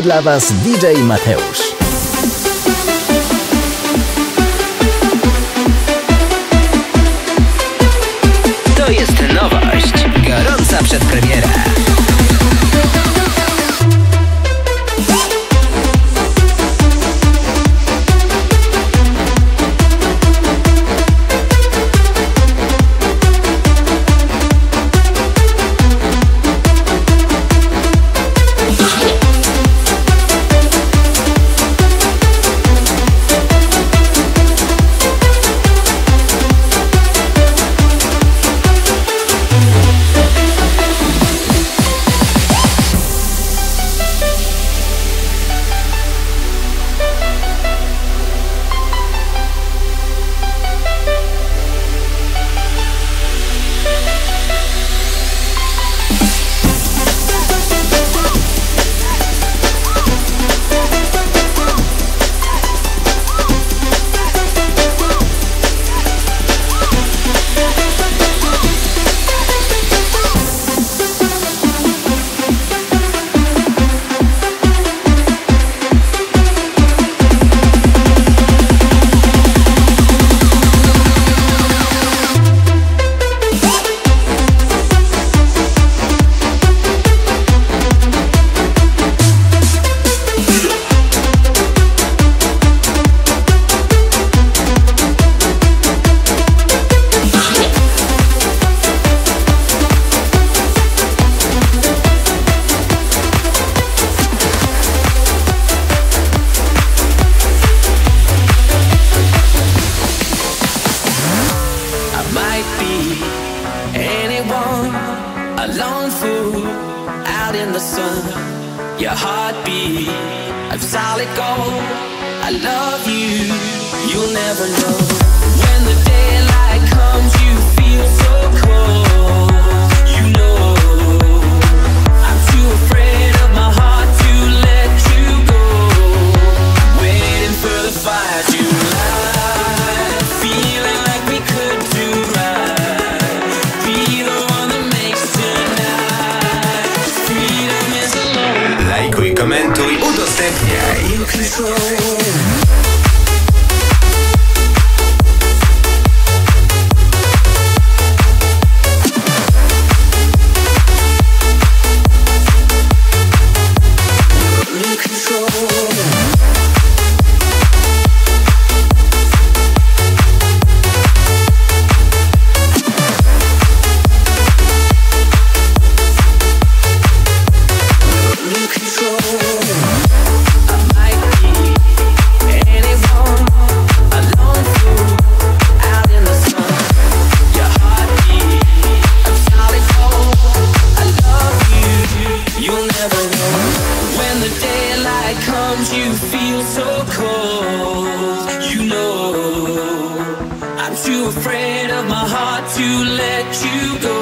Dla Was DJ Mateusz. Control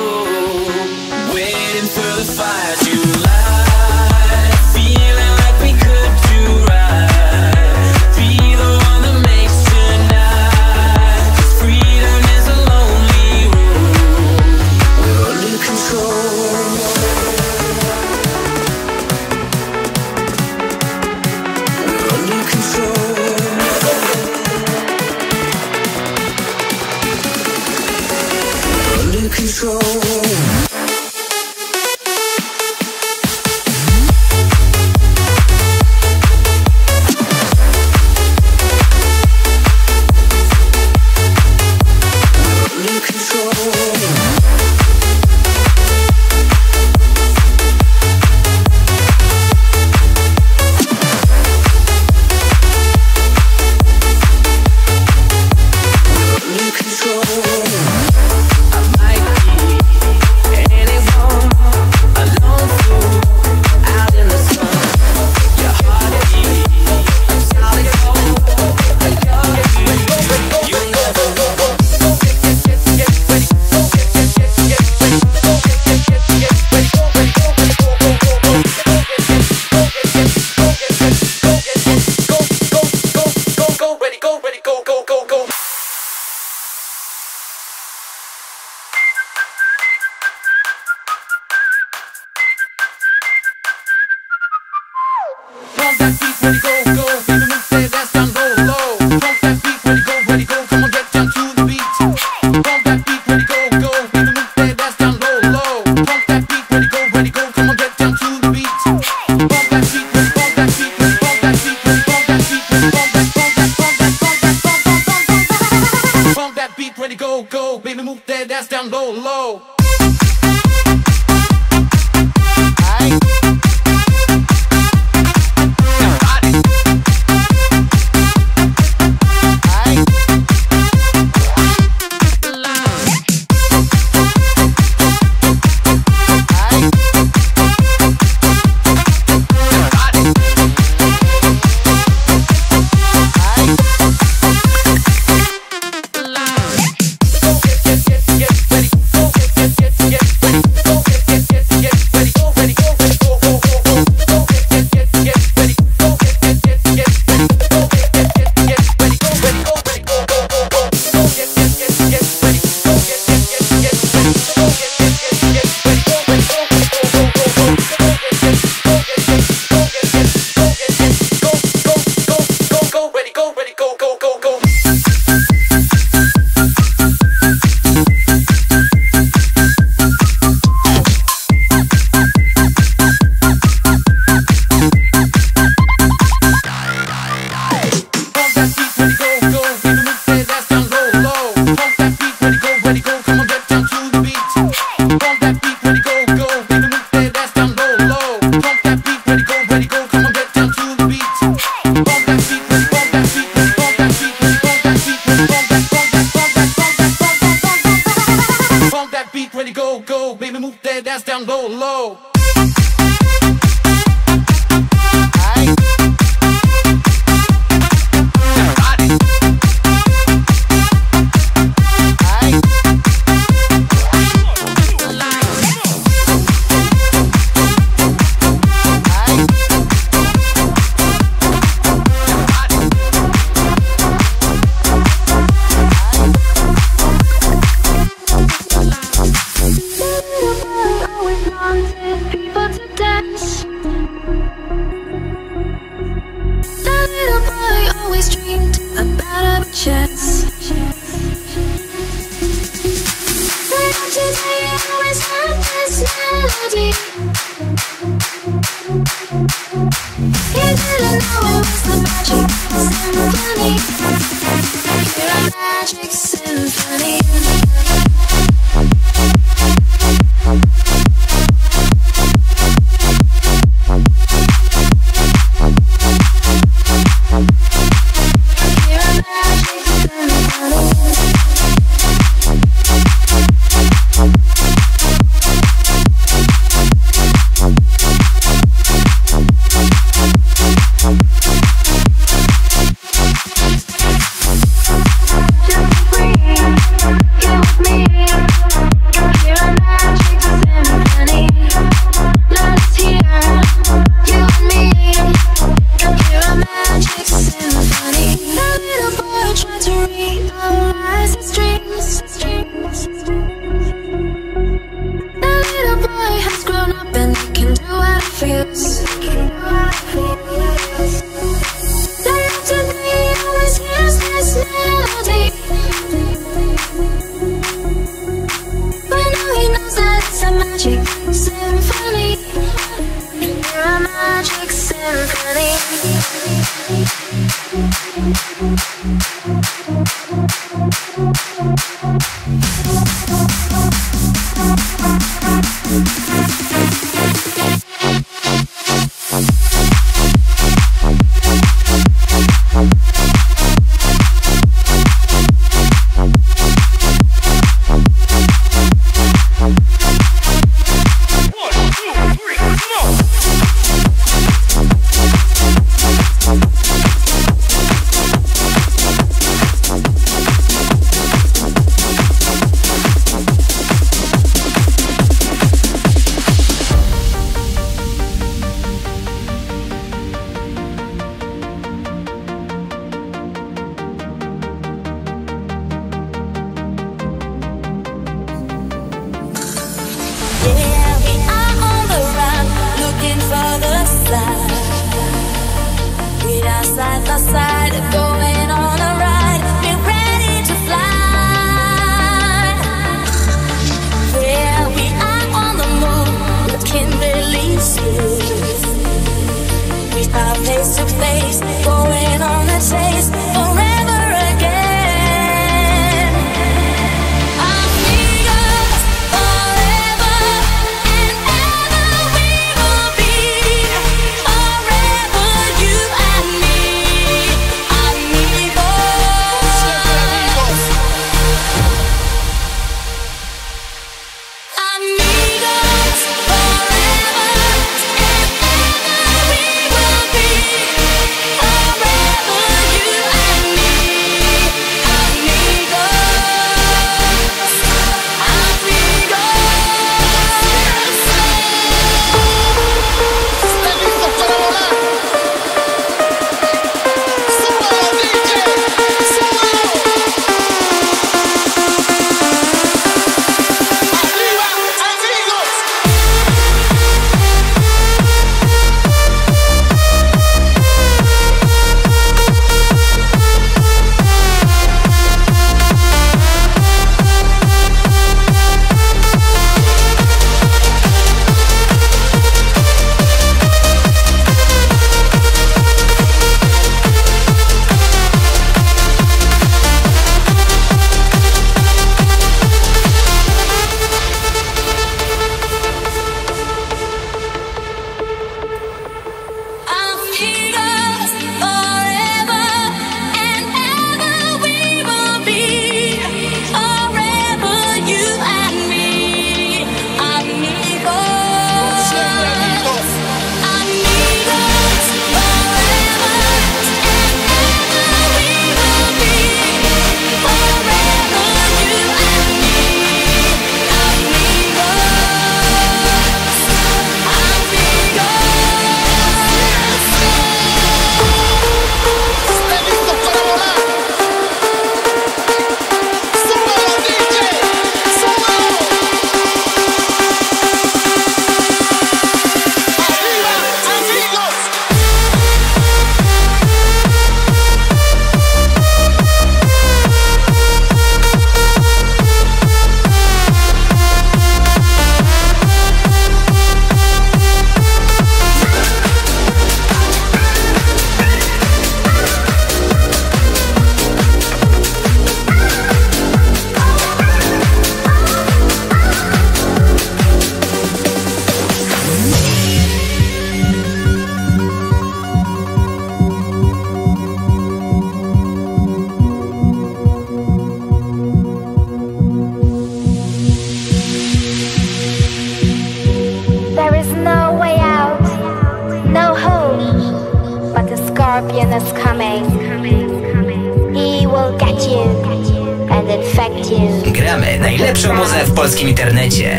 Gramy najlepszą muzę w polskim internecie.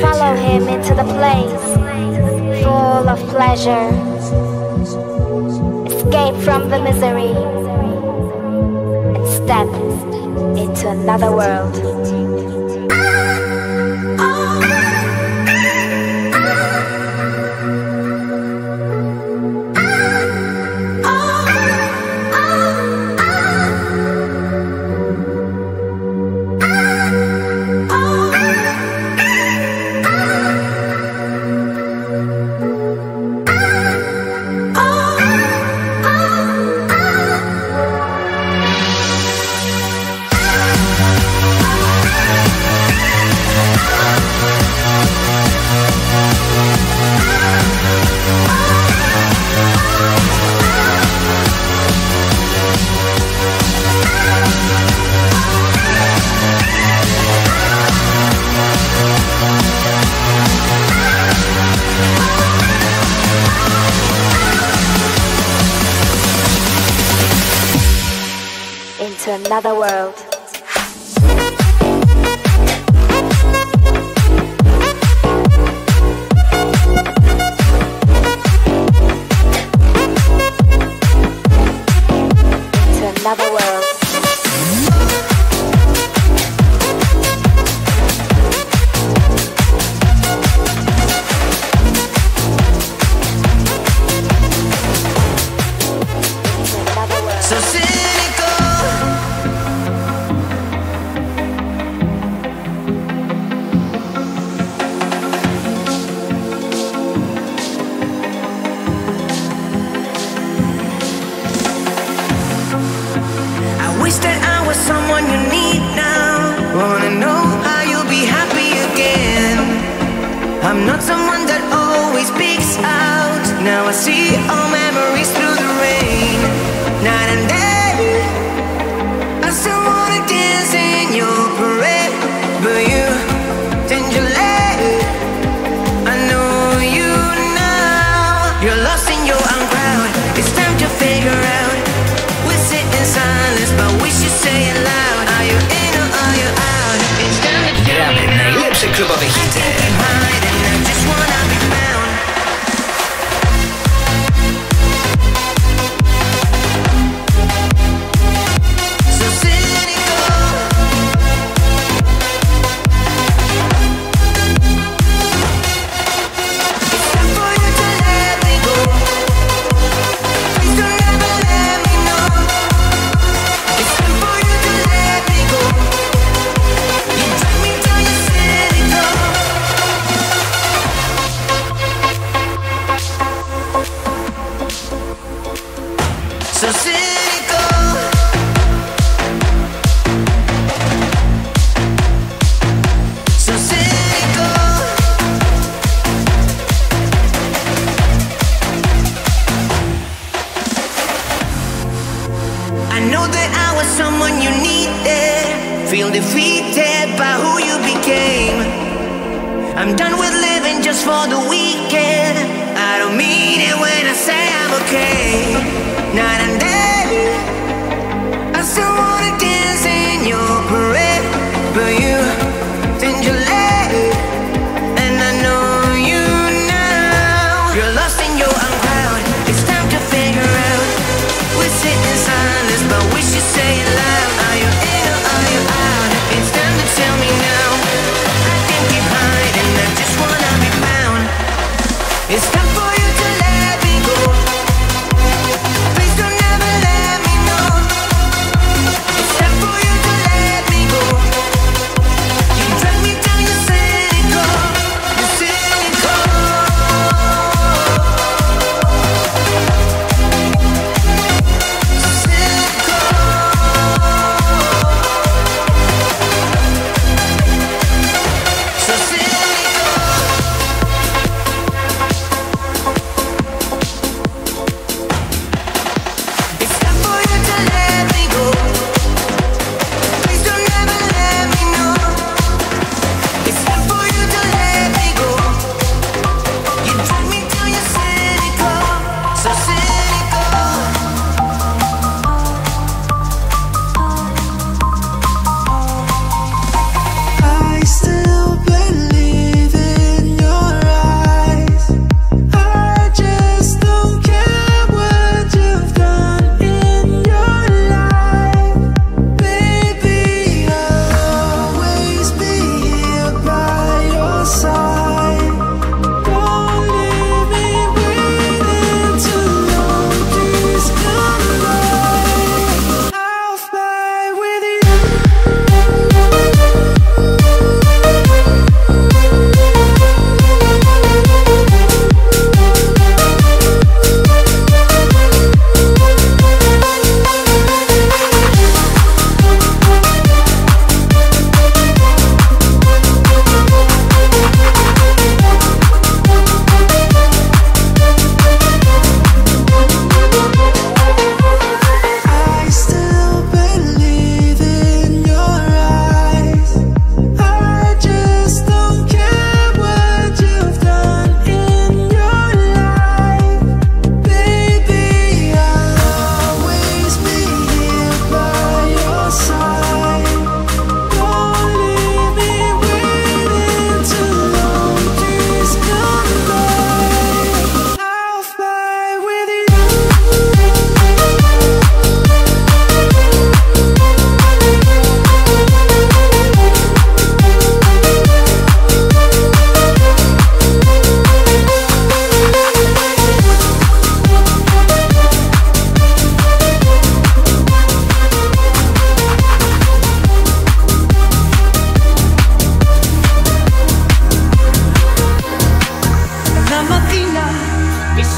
Follow him into the place full of pleasure. Escape from the misery and step into another world. I'm not someone that always speaks out. Now I see all memories through the rain. Night and day, I still wanna dance in your parade. But you change your lane. I know you now. You're lost in your own crowd. It's time to figure out. We sit in silence, but we should say it loud. Are you in or are you out? It's time to figure out. Najlepsze.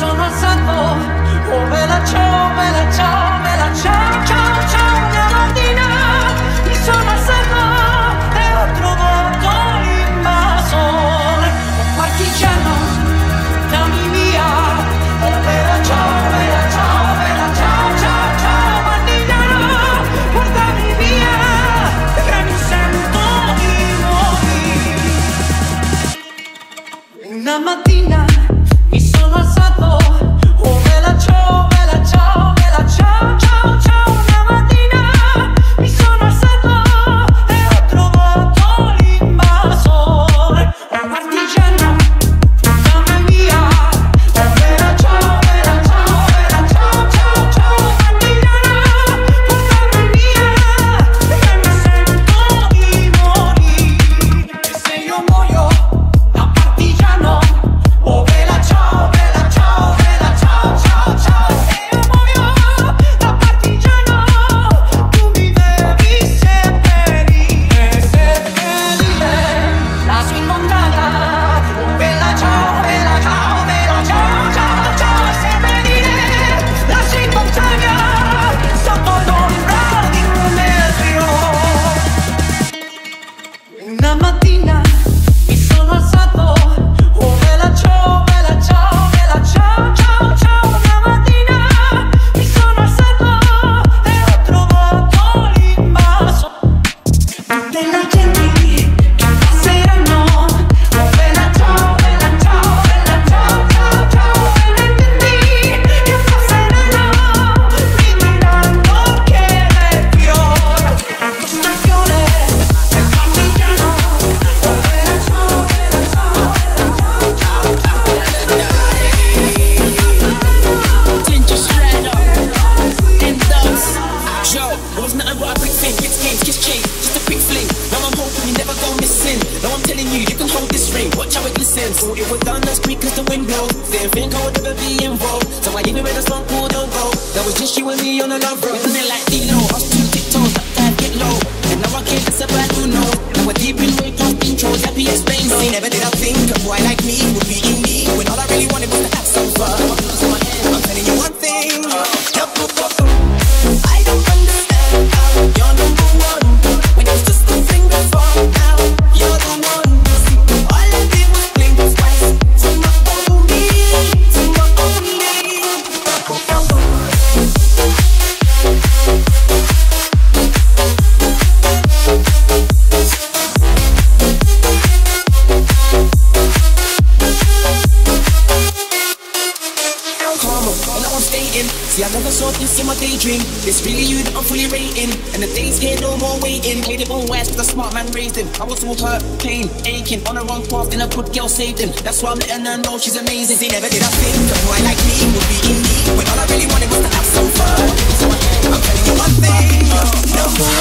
sono salvo, oh bella ciao, bella ciao, bella ciao. we never raised him. I was so hurt, pain, aching. On the wrong path, then a good girl saved him. That's why I'm letting her know she's amazing. They never did a thing. A boy like me would be in need. When all I really wanted was to have some fun. I'm telling you one thing, you're number.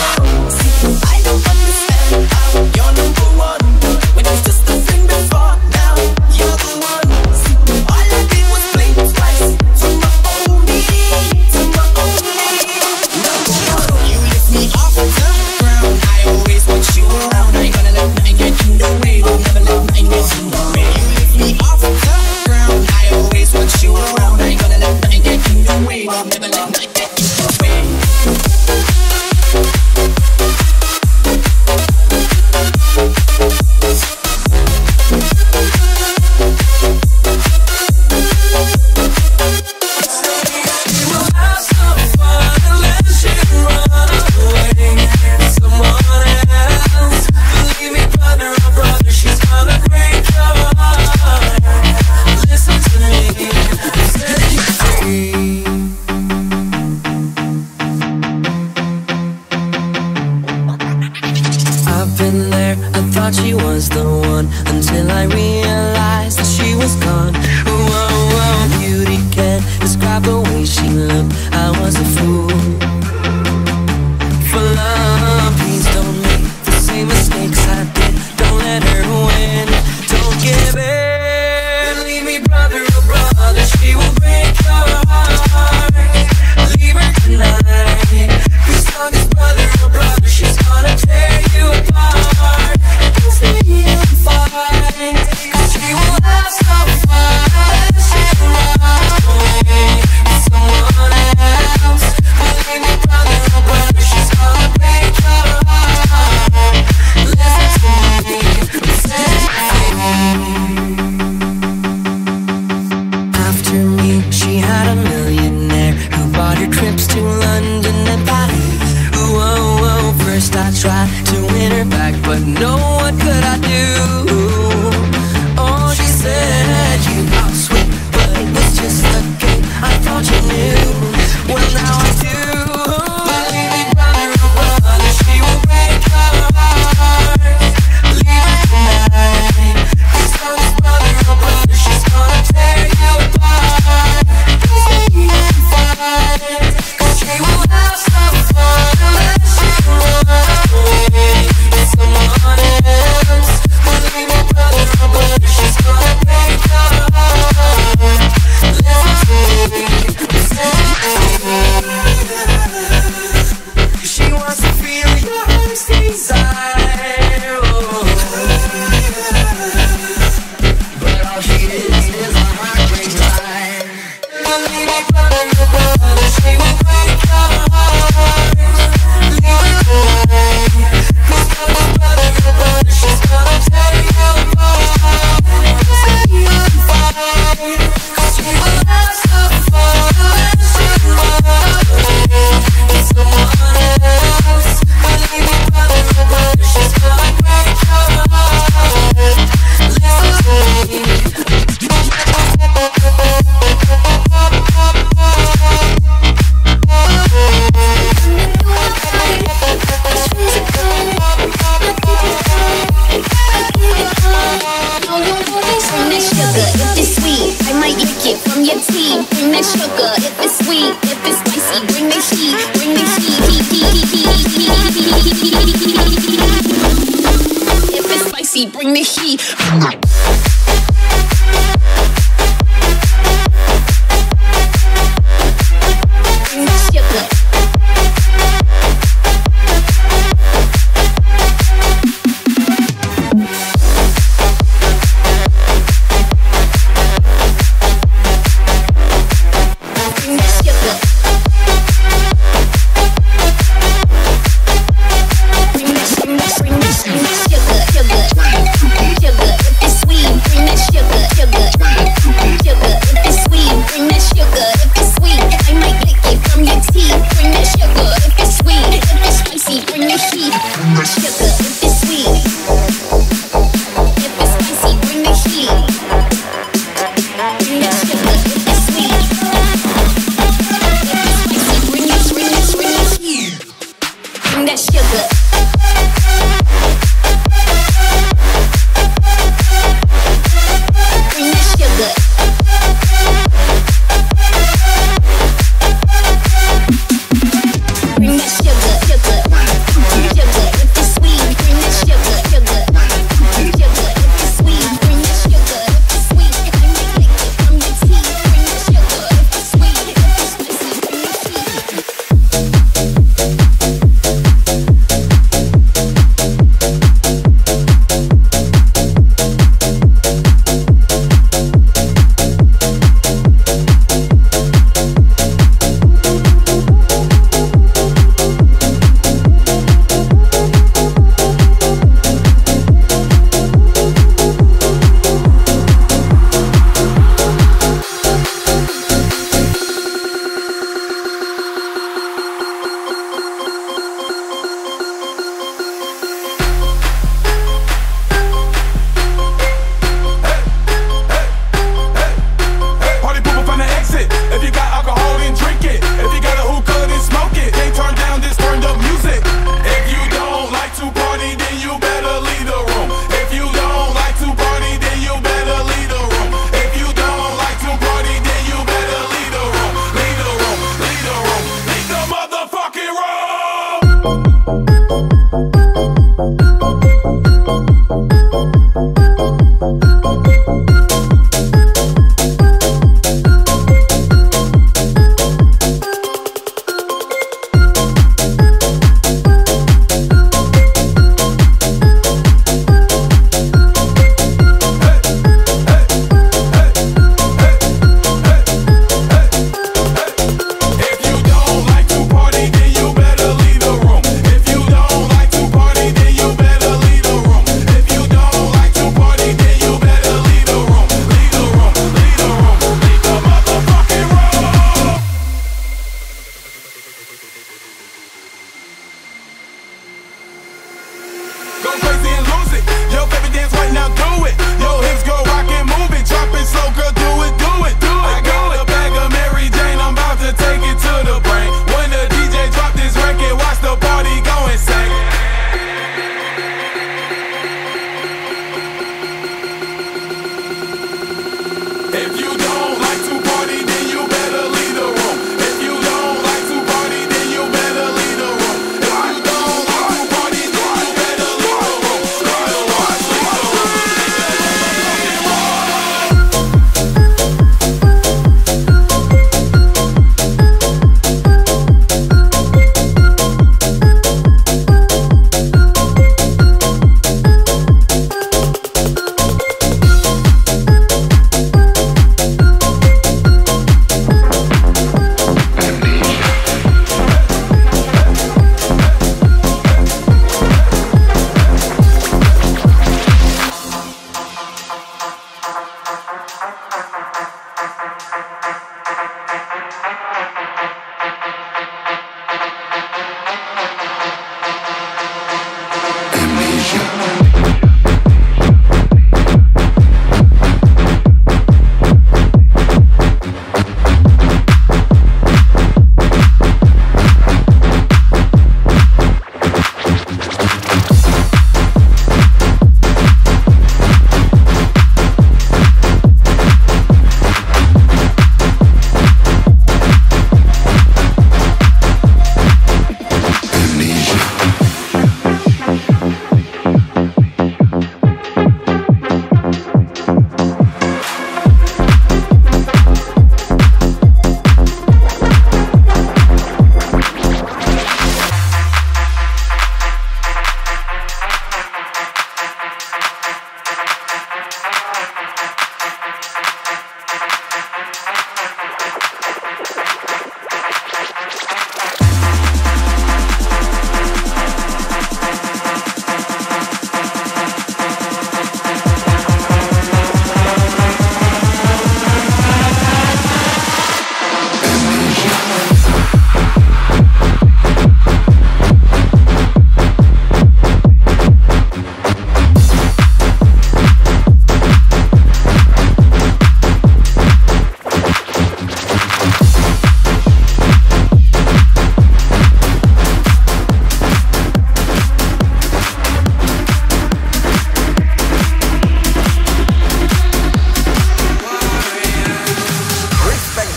I don't understand how you're number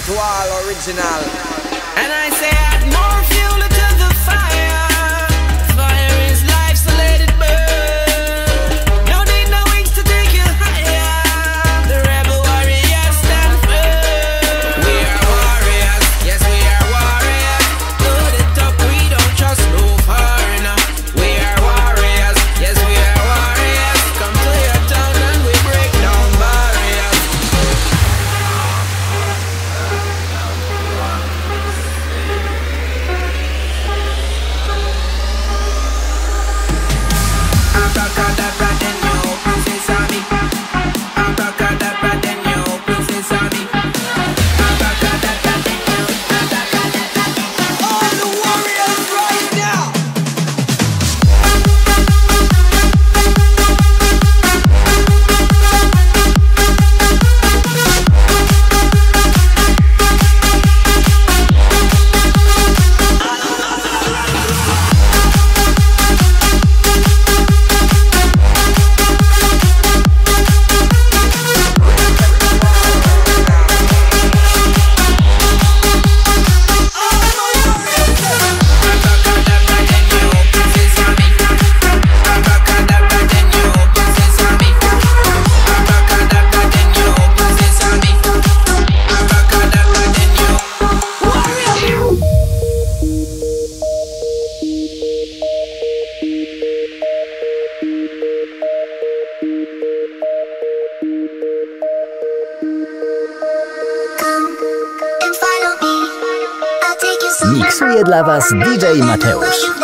to all original. And I say, Mateush.